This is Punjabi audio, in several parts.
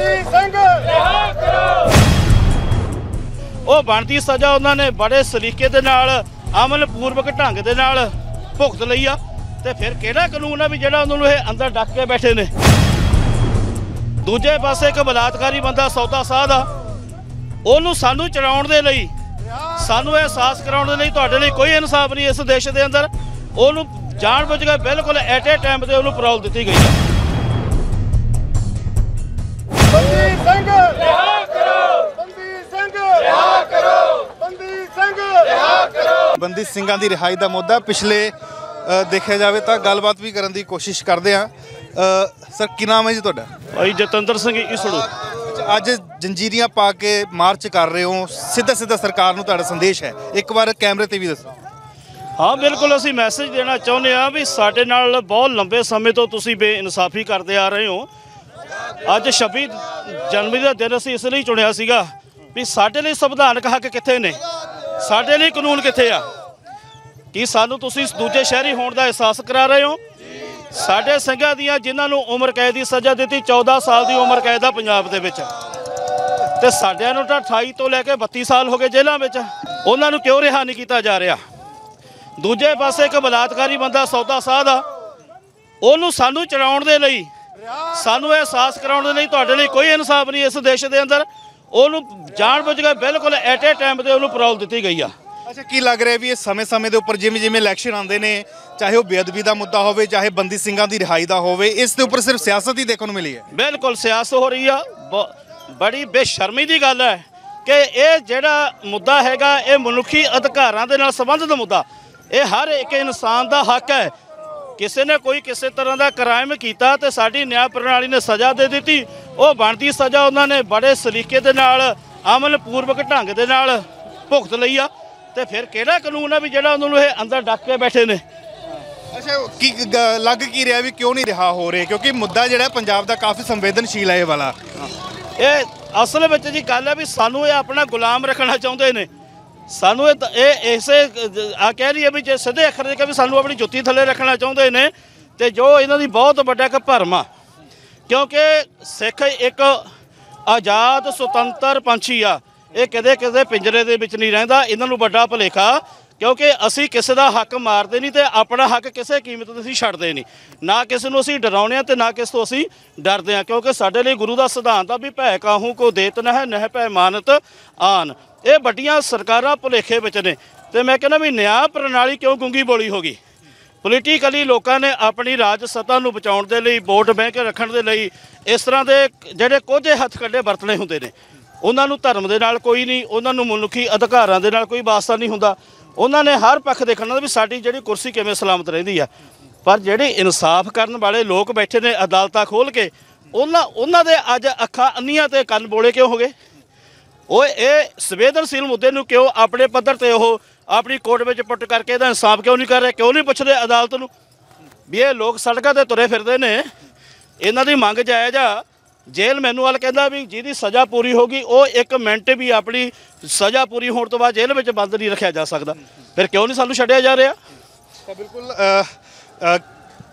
ਬੰਦੀ ਸਿੰਘ ਉਹ ਬਣਦੀ ਸਜ਼ਾ ਉਹਨਾਂ ਨੇ ਬੜੇ ਸਲੀਕੇ ਦੇ ਨਾਲ, ਅਮਲ ਪੂਰਵਕ ਢੰਗ ਦੇ ਨਾਲ ਭੁਗਤ ਲਈ ਆ। ਤੇ ਫਿਰ ਕਿਹੜਾ ਕਾਨੂੰਨ ਆ ਵੀ ਜਿਹੜਾ ਉਹਨਾਂ ਨੂੰ ਇਹ ਅੰਦਰ ਡੱਕ ਕੇ ਬੈਠੇ ਨੇ? ਦੂਜੇ ਪਾਸੇ ਇੱਕ ਬਲਾਤਕਾਰੀ ਬੰਦਾ ਸੌਦਾ ਸਾਧ ਆ। ਉਹਨੂੰ ਸਾਨੂੰ ਚੜਾਉਣ ਦੇ ਲਈ, ਸਾਨੂੰ ਇਹ ਅਹਿਸਾਸ ਕਰਾਉਣ ਦੇ ਲਈ ਤੁਹਾਡੇ ਲਈ ਕੋਈ ਇਨਸਾਫ ਨਹੀਂ ਇਸ ਦੇਸ਼ ਦੇ ਅੰਦਰ। ਉਹਨੂੰ ਜਾਣ ਬੁੱਝ ਕੇ ਬਿਲਕੁਲ ਐਟ ਏ ਟਾਈਮ ਤੇ ਉਹਨੂੰ ਪਰੌਲ ਦਿੱਤੀ ਗਈ ਹੈ ਬੰਦੀ ਸਿੰਘਾਂ। ਦੀ ਰਿਹਾਈ ਦਾ ਮੁੱਦਾ ਪਿਛਲੇ ਦੇਖਿਆ ਜਾਵੇ ਤਾਂ ਗੱਲਬਾਤ ਵੀ ਕਰਨ ਦੀ ਕੋਸ਼ਿਸ਼ ਕਰਦੇ ਆ ਸਰ ਕੀ ਨਾਮ ਹੈ ਜੀ ਤੁਹਾਡਾ? ਭਾਈ ਜਤਿੰਦਰ ਸਿੰਘ ਈਸੜੂ ਅੱਜ ਜੰਜੀਰੀਆਂ ਪਾ ਕੇ ਮਾਰਚ ਕਰ ਰਹੇ ਹੋ। ਸਿੱਧਾ ਸਿੱਧਾ ਸਰਕਾਰ ਨੂੰ ਤੁਹਾਡਾ ਸੰਦੇਸ਼ ਹੈ। ਇੱਕ ਵਾਰ ਕੈਮਰੇ ਤੇ ਵੀ ਦੱਸੋ। ਹਾਂ ਬਿਲਕੁਲ ਅਸੀਂ ਮੈਸੇਜ ਦੇਣਾ ਚਾਹੁੰਦੇ ਆ ਵੀ ਸਾਡੇ ਨਾਲ ਬਹੁਤ ਲੰਬੇ ਸਮੇਂ ਤੋਂ ਤੁਸੀਂ ਬੇਇਨਸਾਫੀ ਕਰਦੇ ਆ ਰਹੇ ਹੋ। ਅੱਜ 26 ਜਨਵਰੀ ਦਾ ਦਿਨ ਅਸੀਂ ਇਸ ਲਈ ਚੁਣਿਆ ਸੀਗਾ ਵੀ ਸਾਡੇ ਲਈ ਸੰਵਿਧਾਨਕ ਹੱਕ ਕਿੱਥੇ ਨੇ? ਸਾਡੇ ਲਈ ਕਾਨੂੰਨ ਕਿੱਥੇ ਆ? ਕੀ ਸਾਨੂੰ ਤੁਸੀਂ ਦੂਜੇ ਸ਼ਹਿਰੀ ਹੋਣ ਦਾ ਅਹਿਸਾਸ ਕਰਾ ਰਹੇ ਹੋ? ਸਾਡੇ ਸਿੰਘਾਂ ਦੀਆਂ ਜਿਨ੍ਹਾਂ ਨੂੰ ਉਮਰ ਕੈਦ ਦੀ ਸਜ਼ਾ ਦਿੱਤੀ 14 ਸਾਲ ਦੀ ਉਮਰ ਕੈਦ ਆ ਪੰਜਾਬ ਦੇ ਵਿੱਚ। ਤੇ ਸਾਡਿਆਂ ਨੂੰ ਤਾਂ 28 ਤੋਂ ਲੈ ਕੇ 32 ਸਾਲ ਹੋ ਗਏ ਜੇਲ੍ਹਾਂ ਵਿੱਚ। ਉਹਨਾਂ ਨੂੰ ਕਿਉਂ ਰਿਹਾ ਨਹੀਂ ਕੀਤਾ ਜਾ ਰਿਹਾ? ਦੂਜੇ ਪਾਸੇ ਇੱਕ ਬਲਾਤਕਾਰੀ ਬੰਦਾ ਸੌਦਾ ਸਾਧ ਆ। ਉਹਨੂੰ ਸਾਨੂੰ ਚੜਾਉਣ ਦੇ ਲਈ ਸਾਨੂੰ ਇਹ ਅਹਿਸਾਸ ਕਰਾਉਣ ਦੇ ਲਈ ਤੁਹਾਡੇ ਲਈ ਕੋਈ ਇਨਸਾਫ ਨਹੀਂ ਇਸ ਦੇਸ਼ ਦੇ ਅੰਦਰ। ਉਹਨੂੰ ਜਾਣ ਬੁੱਝ ਕੇ ਬਿਲਕੁਲ ਐਟ ਏ ਟਾਈਮ ਤੇ ਉਹਨੂੰ ਪਰੌਲ ਦਿੱਤੀ ਗਈ ਆ। ਅੱਛਾ ਕੀ ਲੱਗ ਰਿਹਾ ਵੀ ਇਹ ਸਮੇਂ-ਸਮੇਂ ਦੇ ਉੱਪਰ ਜਿਵੇਂ ਜਿਵੇਂ ਇਲੈਕਸ਼ਨ ਆਉਂਦੇ ਨੇ ਚਾਹੇ ਉਹ ਬੇਅਦਬੀ ਦਾ ਮੁੱਦਾ ਹੋਵੇ ਚਾਹੇ ਬੰਦੀ ਸਿੰਘਾਂ ਦੀ ਰਿਹਾਈ ਦਾ ਹੋਵੇ ਇਸ ਦੇ ਉੱਪਰ ਸਿਰਫ ਸਿਆਸਤ ਹੀ ਦੇਖਣ ਨੂੰ ਮਿਲੀ ਹੈ। ਬਿਲਕੁਲ ਸਿਆਸਤ ਹੋ ਰਹੀ ਆ। ਬੜੀ ਬੇਸ਼ਰਮੀ ਦੀ ਗੱਲ ਹੈ ਕਿ ਇਹ ਜਿਹੜਾ ਮੁੱਦਾ ਹੈਗਾ ਇਹ ਮਨੁੱਖੀ ਅਧਿਕਾਰਾਂ ਦੇ ਨਾਲ ਸੰਬੰਧਿਤ ਮੁੱਦਾ ਇਹ ਹਰ ਇੱਕ ਇਨਸਾਨ ਦਾ ਹੱਕ ਹੈ। ਕਿਸੇ ਨੇ ਕੋਈ ਕਿਸੇ ਤਰ੍ਹਾਂ ਦਾ ਕ੍ਰਾਈਮ ਕੀਤਾ ਤੇ ਸਾਡੀ ਨਿਆਂ ਪ੍ਰਣਾਲੀ ਨੇ ਸਜ਼ਾ ਦੇ ਦਿੱਤੀ। ਉਹ ਬਣਦੀ ਸਜ਼ਾ ਉਹਨਾਂ ਨੇ ਬੜੇ ਸਲੀਕੇ ਦੇ ਨਾਲ ਅਮਲ ਪੂਰਵਕ ਢੰਗ ਦੇ ਨਾਲ ਭੁਗਤ ਲਈ ਆ। ਤੇ ਫਿਰ ਕਿਹੜਾ ਕਾਨੂੰਨ ਆ ਵੀ ਜਿਹੜਾ ਉਹਨਾਂ ਨੂੰ ਇਹ ਅੰਦਰ ਡੱਕ ਕੇ ਬੈਠੇ ਨੇ? ਅੱਛਾ ਕੀ ਲੱਗ ਕੀ ਰਿਹਾ ਵੀ ਕਿਉਂ ਨਹੀਂ ਰਿਹਾ ਹੋ ਰਿਹਾ? ਕਿਉਂਕਿ ਮੁੱਦਾ ਜਿਹੜਾ ਪੰਜਾਬ ਦਾ ਕਾਫੀ ਸੰਵੇਦਨਸ਼ੀਲ ਹੈ ਇਹ ਵਾਲਾ। ਇਹ ਅਸਲ ਵਿੱਚ ਜੀ ਗੱਲ ਹੈ ਵੀ ਸਾਨੂੰ ਇਹ ਆਪਣਾ ਗੁਲਾਮ ਰੱਖਣਾ ਚਾਹੁੰਦੇ ਨੇ। ਸਾਨੂੰ ਇਹ ਤਾਂ- ਇਹ ਇਸੇ ਆ ਕਹਿ ਰਹੀ ਹੈ ਵੀ ਜੇ ਸਿੱਧੇ ਅੱਖਰ ਦੇ ਕੇ ਵੀ ਸਾਨੂੰ ਆਪਣੀ ਜੁੱਤੀ ਥੱਲੇ ਰੱਖਣਾ ਚਾਹੁੰਦੇ ਨੇ, ਤੇ ਜੋ ਇਹਨਾਂ ਦੀ ਬਹੁਤ ਵੱਡਾ ਇੱਕ ਭਰਮ ਆ। ਕਿਉਂਕਿ ਸਿੱਖ ਇੱਕ ਆਜ਼ਾਦ, ਸੁਤੰਤਰ ਪੰਛੀ ਆ। ਇਹ ਕਦੇ ਕਿਸੇ ਪਿੰਜਰੇ ਦੇ ਵਿੱਚ ਨਹੀਂ ਰਹਿੰਦਾ, ਇਹਨਾਂ ਨੂੰ ਵੱਡਾ ਭੁਲੇਖਾ ਕਿਉਂਕਿ ਅਸੀਂ ਕਿਸੇ ਦਾ ਹੱਕ ਮਾਰਦੇ ਨਹੀਂ ਤੇ ਆਪਣਾ ਹੱਕ ਕਿਸੇ ਕੀਮਤ ਤੇ ਅਸੀਂ ਛੱਡਦੇ ਨਹੀਂ। ਨਾ ਕਿਸੇ ਨੂੰ ਅਸੀਂ ਡਰਾਉਣੇ ਆ ਤੇ ਨਾ ਕਿਸੇ ਤੋਂ ਅਸੀਂ ਡਰਦੇ ਆ ਕਿਉਂਕਿ ਸਾਡੇ ਲਈ ਗੁਰੂ ਦਾ ਸਿਧਾਂਤ ਆ ਵੀ ਭੈ ਕਾਹੂ ਕੋ ਦੇਤ ਨਹਿ ਨਹਿ ਭੈ ਮਾਨਤ ਆਨ। ਇਹ ਵੱਡੀਆਂ ਸਰਕਾਰਾਂ ਭੁਲੇਖੇ ਵਿੱਚ ਨੇ ਤੇ ਮੈਂ ਕਹਿੰਦਾ ਵੀ ਨਿਆਂ ਪ੍ਰਣਾਲੀ ਕਿਉਂ ਗੁੰਗੀ ਬੋਲੀ ਹੋ ਗਈ? ਪੋਲੀਟੀਕਲੀ ਲੋਕਾਂ ਨੇ ਆਪਣੀ ਰਾਜ ਸੱਤਾ ਨੂੰ ਬਚਾਉਣ ਦੇ ਲਈ, ਵੋਟ ਬੈਂਕ ਰੱਖਣ ਦੇ ਲਈ ਇਸ ਤਰ੍ਹਾਂ ਦੇ ਜਿਹੜੇ ਕੋਝੇ ਹੱਥ ਕੱਢੇ ਵਰਤਣੇ ਹੁੰਦੇ ਨੇ। ਉਹਨਾਂ ਨੂੰ ਧਰਮ ਦੇ ਨਾਲ ਕੋਈ ਨਹੀਂ, ਉਹਨਾਂ ਨੂੰ ਮਨੁੱਖੀ ਅਧਿਕਾਰਾਂ ਦੇ ਨਾਲ ਕੋਈ ਵਾਸਤਾ ਨਹੀਂ ਹੁੰਦਾ। ਉਹਨਾਂ ਨੇ ਹਰ ਪੱਖ ਦੇਖਣਾ ਵੀ ਸਾਡੀ ਜਿਹੜੀ ਕੁਰਸੀ ਕਿਵੇਂ ਸਲਾਮਤ ਰਹਿੰਦੀ ਆ। ਪਰ ਜਿਹੜੇ ਇਨਸਾਫ ਕਰਨ ਵਾਲੇ ਲੋਕ ਬੈਠੇ ਨੇ ਅਦਾਲਤਾਂ ਖੋਲ ਕੇ, ਉਹਨਾਂ ਉਹਨਾਂ ਦੇ ਅੱਜ ਅੱਖਾਂ ਅੰਨੀਆਂ ਤੇ ਕੰਨ ਬੋਲੇ ਕਿਉਂ ਹੋ ਗਏ? ਉਹ ਇਹ ਸੰਵੇਦਨਸ਼ੀਲ ਮੁੱਦੇ ਨੂੰ ਕਿਉਂ ਆਪਣੇ ਪੱਧਰ ਤੇ ਉਹ ਆਪਣੀ ਕੋਰਟ ਵਿੱਚ ਪੁੱਟ ਕਰਕੇ ਇਹਦਾ ਇਨਸਾਫ ਕਿਉਂ ਨਹੀਂ ਕਰ ਰਹੇ? ਕਿਉਂ ਨਹੀਂ ਪੁੱਛਦੇ ਅਦਾਲਤ ਨੂੰ? ਵੀ ਇਹ ਲੋਕ ਸੜਕਾਂ ਤੇ ਤੁਰੇ ਫਿਰਦੇ ਨੇ, ਇਹਨਾਂ ਦੀ ਮੰਗ ਜਾਇਜ਼ ਆ ਜੇਲ੍ਹ ਮੈਨੂਅਲ ਕਹਿੰਦਾ ਵੀ ਜਿਹਦੀ ਸਜ਼ਾ ਪੂਰੀ ਹੋ ਗਈ ਉਹ ਇੱਕ ਮਿੰਟ ਵੀ ਆਪਣੀ ਸਜ਼ਾ ਪੂਰੀ ਹੋਣ ਤੋਂ ਬਾਅਦ ਜੇਲ੍ਹ ਵਿੱਚ ਬੰਦ ਨਹੀਂ ਰੱਖਿਆ ਜਾ ਸਕਦਾ। ਫਿਰ ਕਿਉਂ ਨਹੀਂ ਸਾਨੂੰ ਛੱਡਿਆ ਜਾ ਰਿਹਾ? ਤਾਂ ਬਿਲਕੁਲ ਅ, ਅ,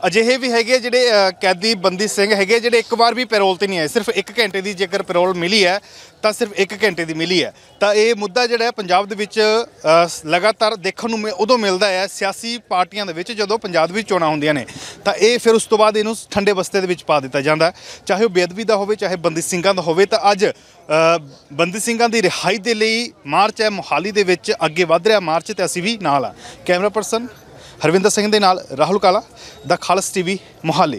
ਅਜਿਹੇ ਵੀ ਹੈਗੇ ਜਿਹੜੇ ਕੈਦੀ ਬੰਦੀ ਸਿੰਘ ਹੈਗੇ ਜਿਹੜੇ ਇੱਕ ਵਾਰ ਵੀ ਪੈਰੋਲ ਤੇ ਨਹੀਂ ਆਏ। ਸਿਰਫ 1 ਘੰਟੇ ਦੀ ਜੇਕਰ ਪੈਰੋਲ ਮਿਲੀ ਹੈ, ਤਾਂ ਸਿਰਫ 1 ਘੰਟੇ ਦੀ ਮਿਲੀ ਹੈ। ਤਾਂ ਇਹ ਮੁੱਦਾ ਜਿਹੜਾ ਪੰਜਾਬ ਦੇ ਵਿੱਚ ਲਗਾਤਾਰ ਦੇਖਣ ਨੂੰ ਮਿ- ਉਦੋਂ ਮਿਲਦਾ ਹੈ ਸਿਆਸੀ ਪਾਰਟੀਆਂ ਦੇ ਵਿੱਚ ਜਦੋਂ ਪੰਜਾਬ ਵਿੱਚ ਚੋਣਾਂ ਹੁੰਦੀਆਂ ਨੇ। ਤਾਂ ਇਹ ਫਿਰ ਉਸ ਤੋਂ ਬਾਅਦ ਇਹਨੂੰ ਠੰਡੇ ਬਸਤੇ ਦੇ ਵਿੱਚ ਪਾ ਦਿੱਤਾ ਜਾਂਦਾ। ਚਾਹੇ ਉਹ ਬੇਅਦਬੀ ਦਾ ਹੋਵੇ, ਚਾਹੇ ਬੰਦੀ ਸਿੰਘਾਂ ਦਾ ਹੋਵੇ, ਤਾਂ ਅੱਜ ਬੰਦੀ ਸਿੰਘਾਂ ਦੀ ਰਿਹਾਈ ਦੇ ਲਈ ਮਾਰਚ ਹੈ, ਮੋਹਾਲੀ ਦੇ ਵਿੱਚ ਅੱਗੇ ਵਧ ਰਿਹਾ ਮਾਰਚ, ਤੇ ਅਸੀਂ ਵੀ ਨਾਲ ਆ ਕੈਮਰਾ ਪਰਸਨ ਹਰਵਿੰਦਰ ਸਿੰਘ ਦੇ ਨਾਲ ਰਾਹੁਲ ਕਾਲਾ ਦਾ ਖਾਲਸ ਟੀਵੀ ਮੋਹਾਲੀ।